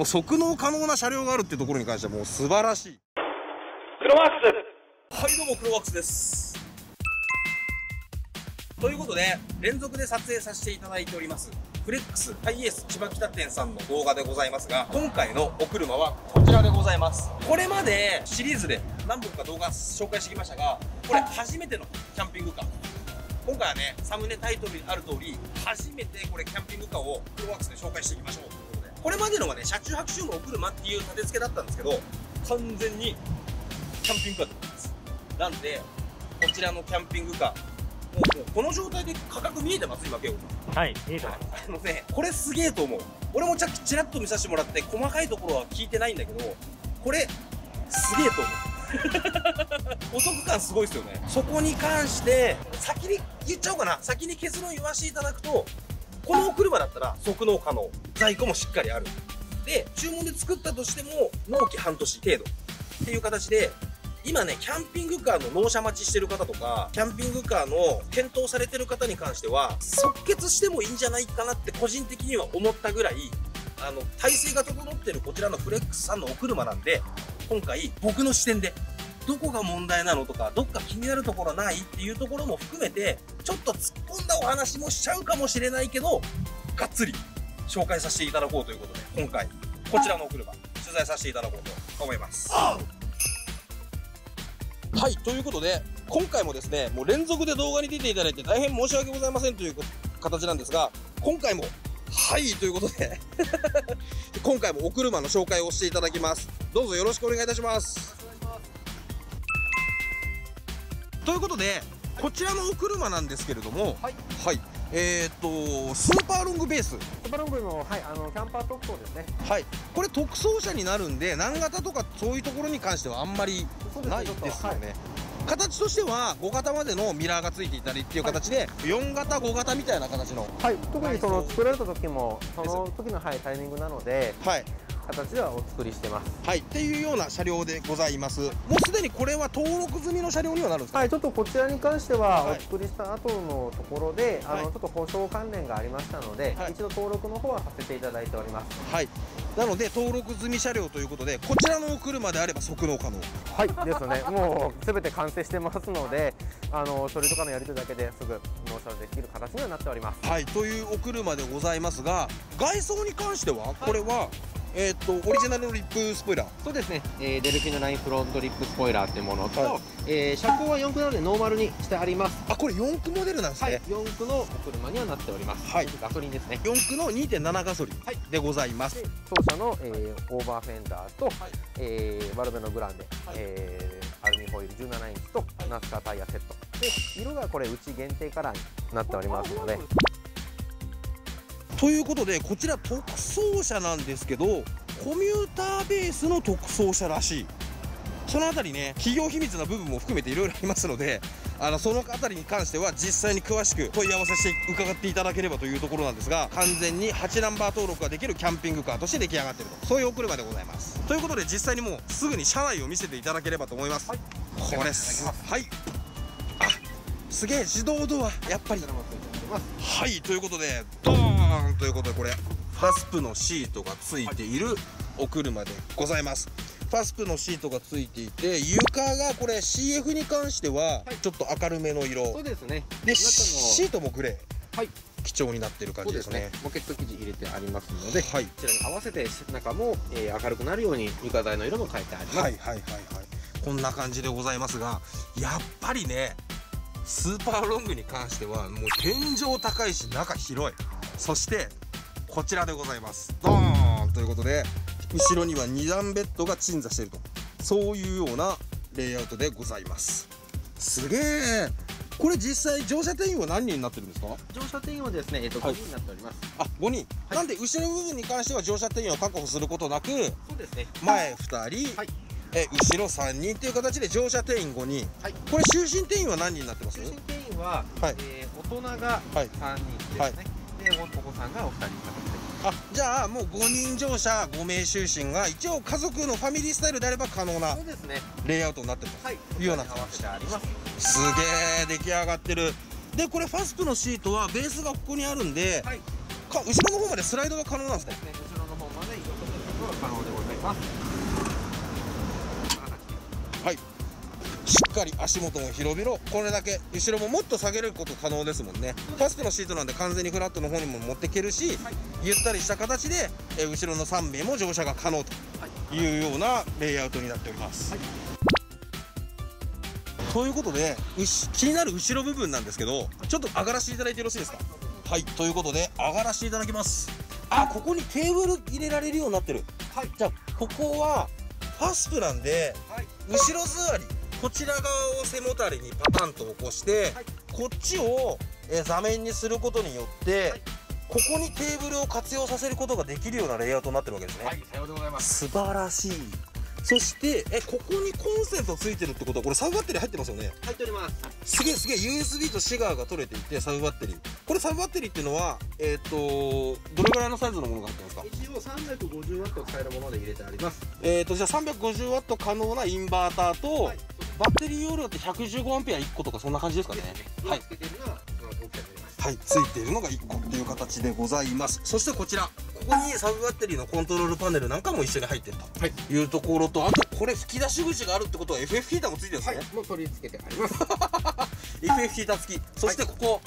もう側納可能な車両があるっていうところに関してはもう素晴らしい。クロワークス。はいどうもクロワークスです。ということで連続で撮影させていただいておりますフレックスハイエース千葉北店さんの動画でございますが今回のお車はこちらでございます。これまでシリーズで何本か動画紹介してきましたがこれ初めてのキャンピングカー。今回はねサムネタイトルにある通り初めてこれキャンピングカーをクロワークスで紹介していきましょうこれまでのはね車中泊中のお車っていう立て付けだったんですけど完全にキャンピングカーでございます。なんでこちらのキャンピングカーもうもうこの状態で価格見えてます？今ケイゴさん。はい、いいと思います。あのねこれすげえと思う。俺もちゃちらっと見させてもらって細かいところは聞いてないんだけどこれすげえと思う。お得感すごいですよね。そこに関して先に言っちゃおうかな。先に結論言わせていただくとこのお車だったら即納可能。在庫もしっかりある。で注文で作ったとしても納期半年程度。っていう形で今ねキャンピングカーの納車待ちしてる方とかキャンピングカーの検討されてる方に関しては即決してもいいんじゃないかなって個人的には思ったぐらいあの体制が整ってるこちらのフレックスさんのお車なんで今回僕の視点でどこが問題なのとかどっか気になるところないっていうところも含めてちょっと突っ込んだお話もしちゃうかもしれないけどがっつり紹介させていただこうということで今回こちらのお車取材させていただこうと思います。はい、ということで、今回もですね、もう連続で動画に出ていただいて大変申し訳ございませんという形なんですが、今回も、はい、ということで、今回もお車の紹介をしていただきます。どうぞよろしくお願いいたします。ということで、こちらのお車なんですけれども、はい、はい、えー、っと、スーパーロングベース。スパロングの、はい、あの、キャンパー特装ですね。はい、これ特装車になるんで、何型とかそういうところに関してはあんまりないですよね。形としては5型までのミラーがついていたりっていう形で、4型5型みたいな形の。はい、特にその作られた時も、その時の、はい、タイミングなので、はい、形ではお作りしてます。はい、っていうような車両でございますもうすでにこれは登録済みの車両にはなるんですか、はい、ちょっとこちらに関しては、はいお作りした後のところで、あはいの、ちょっと保証関連がありましたので、はい一度登録の方はさせていただいております。はいなので登録済み車両ということでこちらのお車であれば即納可能はい、ですね。もうすべて完成してますので、あの書類とかのやり取りだけですぐ納車できる形にはなっております。はいというお車でございますが外装に関してはこれは、えーっとオリジナルのリップスポイラー。そうですね、えーデルフィノラインフロントリップスポイラーっていうものと、はい。えー車高は4駆なのでノーマルにしてあります。あこれ4駆モデルなんですはい、ね、4駆のお車にはなっております。はい。ガソリンですね。4駆の2.7ガソリンはい。でございます、で当社の、えーオーバーフェンダーと、はい。えーバルベログランデ、はい。えーアルミホイール17インチと、ナスカータイヤセット。で色がこれうち限定カラーになっておりますのでということでこちら特装車なんですけどコミューターベースの特装車らしい。そのあたりね企業秘密な部分も含めていろいろありますのであのそのあたりに関しては実際に詳しく問い合わせして伺っていただければというところなんですが完全に8ナンバー登録ができるキャンピングカーとして出来上がっていると。そういうお車でございます。ということで実際にもうすぐに車内を見せていただければと思います、これす。はい。あすげえ自動ドア。やっぱりはいということでドーンということでこれファスプのシートがついているお車でございます。ファスプのシートがついていて床がこれ CF に関してはちょっと明るめの色、そうですね。でシートもグレー、はい。基調になってる感じですすね。ね。ポケット生地入れてありますので、はい。こちらに合わせて中も、えー明るくなるように床材の色も変えてあります。はいはいはいはい。こんな感じでございますがやっぱりねスーパーロングに関してはもう天井高いし中広い。そしてこちらでございます。ドーン！ということで後ろには2段ベッドが鎮座していると。そういうようなレイアウトでございます。すげえ！これ実際乗車定員は何人になってるんですか？乗車定員はですね、えっ、と、はい。5人になっております。あ5人、なんで後ろの部分に関しては乗車定員を確保することなくそうですね。前2人、はいえ後ろ3人という形で乗車定員5人、はい。これ就寝定員は何人になってます？中心定員は、はい。えー大人がはい。3人ですね。で、お子さんがお二人あじゃあもう5人乗車5名就寝が一応家族のファミリースタイルであれば可能なそうですね。レイアウトになってます。はい。ような合わせてあります。すげえ出来上がってる。でこれファスプのシートはベースがここにあるんで、はい。か後ろの方までスライドが可能なんですねね、後ろの方まで移動することがますはいしっかり足元も広々これだけ後ろももっと下げること可能ですもんね。ファストのシートなんで完全にフラットの方にも持っていけるし、ゆったりした形で、え後ろの3名も乗車が可能というようなレイアウトになっております、ということで気になる後ろ部分なんですけどちょっと上がらせていただいてよろしいですか？はい。ということで上がらせていただきます。あここにテーブル入れられるようになってる。はい。じゃあここはファスプなんで、後ろ座りこちら側を背もたれにパタンと起こして、こっちを、えー座面にすることによって、ここにテーブルを活用させることができるようなレイアウトになってるわけですね、はいさようでございます。素晴らしい。そしてえここにコンセントついてるってことはこれサブバッテリー入ってますよね？入っております。すげえすげえ USB とシガーが取れていてサブバッテリー。これサブバッテリーっていうのはえっ、とどれぐらいのサイズのものが入ってますか？一応 350W 使えるもので入れてあります。えっ、とじゃあ 350W 可能なインバーターと、はいバッテリー容量って 115A1 個とかそんな感じですかね。ははい。はい、ついているのが1個っていう形でございます。そしてこちら。ここにサブバッテリーのコントロールパネルなんかも一緒に入ってるはい。というところとあとこれ吹き出し口があるってことは FF ヒーターもついてるんですね、もう取り付けてあります。FF ヒーター付き。そしてここ、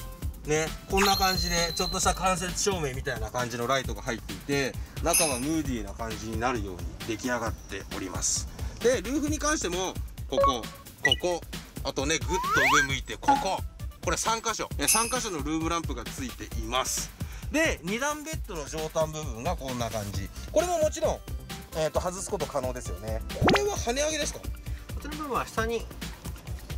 ねこんな感じでちょっとした間接照明みたいな感じのライトが入っていて中はムーディーな感じになるように出来上がっております。でルーフに関してもここここ。あとねぐっと上向いてここ。これ3箇所。え3箇所のルームランプがついています。で2段ベッドの上端部分がこんな感じ。これももちろん、えー、と外すこと可能ですよね。これは跳ね上げですか？こちらの部分は下に。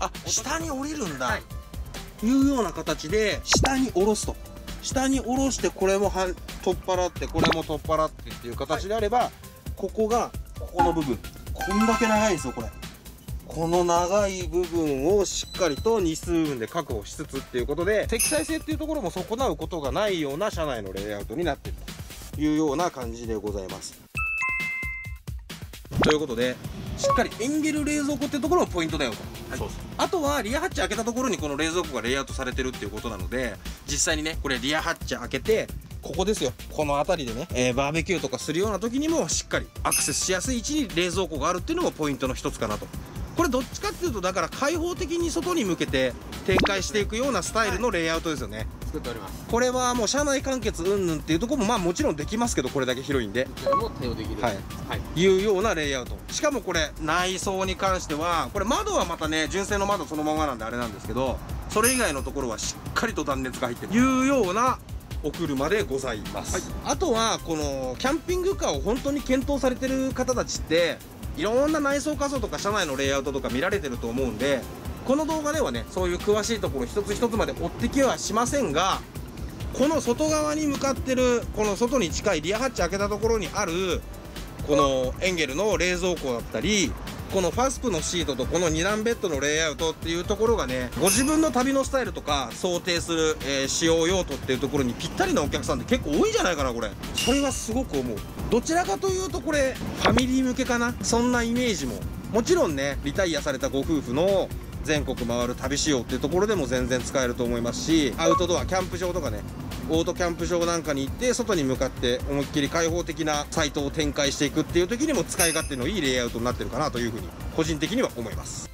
あ下に降りるんだ、はい。い、うような形で下に下ろすと。下に下ろしてこれもは取っ払ってこれも取っ払ってっていう形であれば、ここがここの部分。こんだけ長いんですよこれこの長い部分をしっかりと日数分で確保しつつっていうことで積載性っていうところも損なうことがないような車内のレイアウトになっているというような感じでございます。ということでしっかりエンゲル冷蔵庫ってところもポイントだよと。そうです。あとはリアハッチ開けたところにこの冷蔵庫がレイアウトされてるっていうことなので実際にねこれリアハッチ開けてここですよ。この辺りでね、えーバーベキューとかするような時にもしっかりアクセスしやすい位置に冷蔵庫があるっていうのもポイントの一つかなとこれどっちかっていうとだから開放的に外に向けて展開していくようなスタイルのレイアウトですよね。作っております。これはもう車内完結云々っていうところもまあもちろんできますけどこれだけ広いんで。こちらも対応できるはい。はい。いうようなレイアウト。しかもこれ内装に関してはこれ窓はまたね純正の窓そのままなんであれなんですけどそれ以外のところはしっかりと断熱が入ってる。いうようなお車でございます、あとはこのキャンピングカーを本当に検討されてる方たちっていろんな内装仮想とか車内のレイアウトとか見られてると思うんでこの動画ではねそういう詳しいところ一つ一つまで追ってきはしませんがこの外側に向かってるこの外に近いリアハッチ開けたところにあるこのエンゲルの冷蔵庫だったりこのファスプのシートとこの2段ベッドのレイアウトっていうところがねご自分の旅のスタイルとか想定する、えー使用用途っていうところにぴったりなお客さんって結構多いんじゃないかなこれ。それはすごく思う。どちらかというとこれファミリー向けかなそんなイメージも。もちろんねリタイアされたご夫婦の全国回る旅仕様っていうところでも全然使えると思いますしアウトドアキャンプ場とかねオートキャンプ場なんかに行って外に向かって思いっきり開放的なサイトを展開していくっていう時にも使い勝手のいいレイアウトになってるかなというふうに個人的には思います。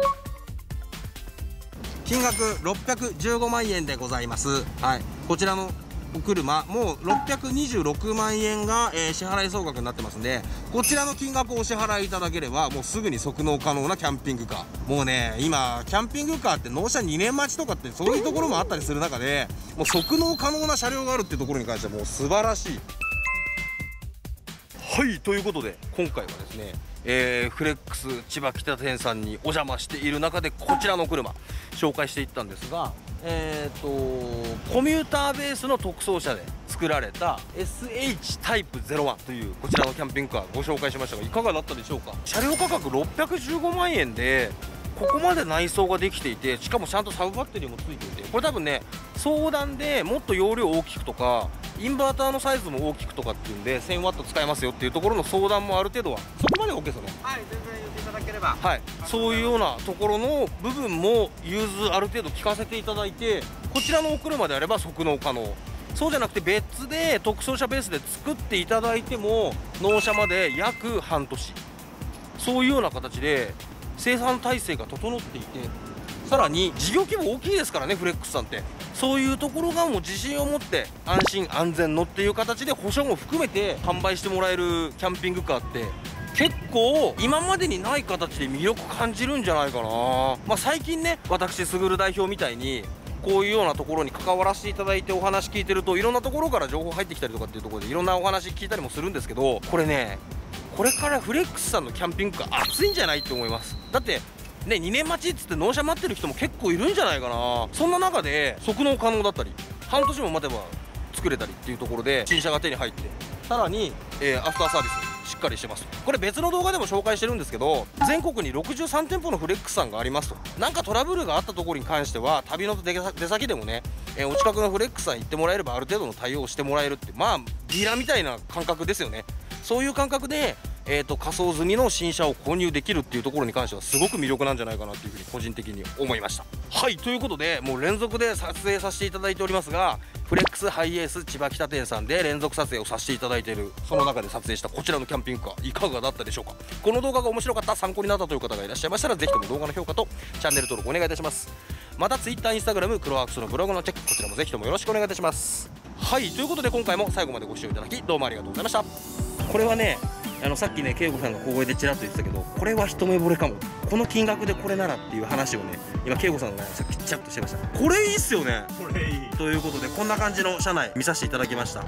金額615万円でございます。はい。こちらのお車もう626万円が、えー支払い総額になってますんでこちらの金額をお支払いいただければもうすぐに即納可能なキャンピングカー。もうね今キャンピングカーって納車2年待ちとかってそういうところもあったりする中でもう即納可能な車両があるっていうところに関してはもう素晴らしい。はいということで今回はですね、えーフレックス千葉北店さんにお邪魔している中でこちらの車紹介していったんですがえー、とコミューターベースの特装車で作られた SH タイプ01というこちらのキャンピングカーご紹介しましたがいかがだったでしょうか？車両価格615万円でここまで内装ができていてしかもちゃんとサブバッテリーもついていてこれ多分ね相談でもっと容量大きくとかインバーターのサイズも大きくとかっていうんで 1000W 使えますよっていうところの相談もある程度はそこまで OK ですよね。はい全然言っていただければ。はい。そういうようなところの部分も融通ある程度聞かせていただいてこちらのお車であれば即納可能。そうじゃなくて別で特装車ベースで作っていただいても納車まで約半年。そういうような形で生産体制が整っていてさらに事業規模大きいですからねフレックスさんってそういうところがもう自信を持って安心安全のっていう形で保証も含めて販売してもらえるキャンピングカーって結構今までにない形で魅力感じるんじゃないかな、まあ、最近ね私卓代表みたいにこういうようなところに関わらせていただいてお話聞いてるといろんなところから情報入ってきたりとかっていうところでいろんなお話聞いたりもするんですけどこれねこれからフレックスさんのキャンピングカー熱いんじゃないって思います。だってね2年待ちっつって納車待ってる人も結構いるんじゃないかな。そんな中で即納可能だったり半年も待てば作れたりっていうところで新車が手に入ってさらに、えーアフターサービスしっかりしてますこれ別の動画でも紹介してるんですけど全国に63店舗のフレックスさんがありますと。なんかトラブルがあったところに関しては旅の出出先でもね、えーお近くのフレックスさん行ってもらえればある程度の対応をしてもらえるってまあディーラーみたいな感覚ですよね。そういう感覚で、えー、と仮想済みの新車を購入できるっていうところに関してはすごく魅力なんじゃないかなっていうふうに個人的に思いました。はいということでもう連続で撮影させていただいておりますがフレックスハイエース千葉北店さんで連続撮影をさせていただいているその中で撮影したこちらのキャンピングカーいかがだったでしょうか？この動画が面白かった参考になったという方がいらっしゃいましたらぜひとも動画の評価とチャンネル登録お願いいたします。また Twitter、Instagram、クロワークスのブログのチェックこちらもぜひともよろしくお願いいたします。はいということで今回も最後までご視聴いただきどうもありがとうございました。これはねあのさっきね慶吾さんが小声でちらっと言ってたけどこれは一目惚れかも。この金額でこれならっていう話をね今慶吾さんがさっきちらっとしてました。これいいっすよね。これいい。ということでこんな感じの車内見させていただきました